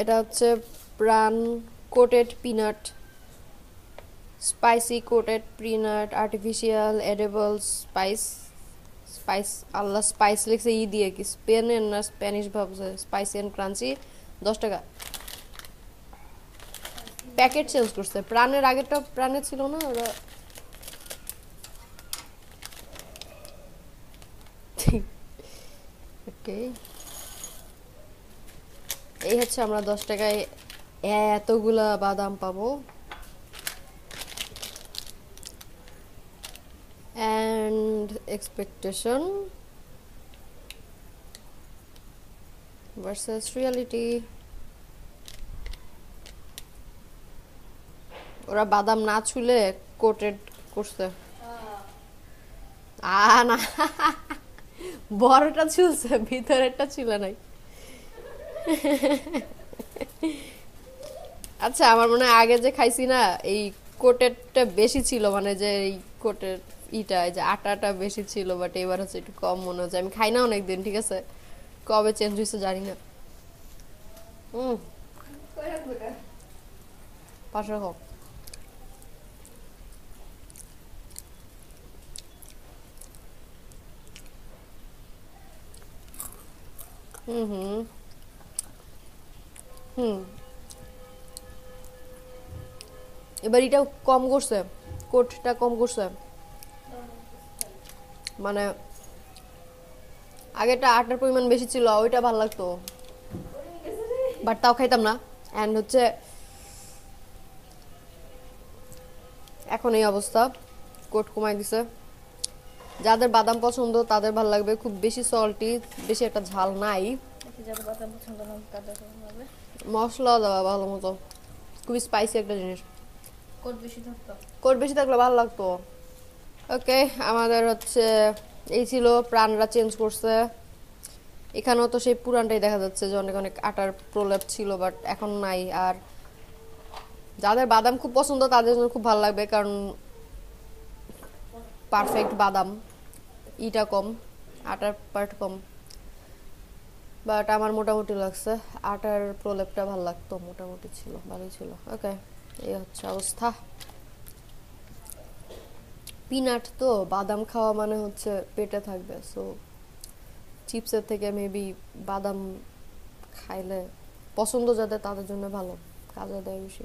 এটা হচ্ছে Pran coated peanut, spicy coated peanut, artificial, edible, spice spice, আল্লাহ spice লিখছে ই দিয়ে কি, স্পেনের না স্প্যানিশ ভাবছে, স্পাইসি অ্যান্ড ক্রাঞ্চি, দশ টাকা। প্যাকেট চেঞ্জ করছে, প্রাণের আগেরটা প্রাণে ছিল না, ওরা ওকে এই হচ্ছে আমরা দশ টাকায় এতগুলা বাদাম পাবো। And expectation versus reality. ওরা বাদাম না ছুলে কোটেড করছে। আ না। বড়টা ছুলছে, ভিতরেরটা ছিল নাই। আচ্ছা আমার মনে হয় আগে যে খাইছি না, এই কোটেরটা বেশি ছিল মানে যে এই কোটের ইটা যে আটাটা বেশি ছিল বাট এবার হচ্ছে একটু কম মনে হচ্ছে। আমি খাই না অনেকদিন, ঠিক আছে? কবে চেঞ্জ হয়েছে জানি না। হুম পাঁচশো হোক হুম হুম এবার এটা কম করছে, কোটটা কম করছে। মানে আগেটা আটার পরিমাণ বেশি ছিল, ওইটা ভালো লাগতো। বাট তাও খাইতাম না। অ্যান্ড হচ্ছে, এখন এই অবস্থা, কোট কমাই দিছে। যাদের বাদাম পছন্দ, তাদের ভালো লাগবে। খুব বেশি সল্টি বেশি একটা ঝাল নাই। যাদের বাদাম পছন্দ না তাদের কেমন হবে মশলা দেওয়া ভালো মতো। খুবই স্পাইসি একটা জিনিস। কোট বেশি থাকতো? কোট বেশি থাকলে ভালো লাগতো। ওকে আমাদের হচ্ছে এই ছিল প্রাণরা চেঞ্জ করছে। এখানেও তো সেই পুরানটাই দেখা যাচ্ছে যে অনেক অনেক আটার প্রলেপ ছিল বাট এখন নাই। আর যাদের বাদাম খুব পছন্দ তাদের জন্য খুব ভালো লাগবে কারণ পারফেক্ট বাদাম। ইটা কম আটার পার্ট কম। বাট আমার মোটামুটি লাগছে। আটার প্রলেপটা ভালো লাগতো, মোটামুটি ছিল, ভালোই ছিল। ওকে এই হচ্ছে অবস্থা। পিনাট তো বাদাম খাওয়া মানে হচ্ছে পেটে থাকবে সো চিপসের থেকে মেবি বাদাম খাইলে পছন্দ যাদের তাদের জন্য ভালো, কাজে দেয় বেশি।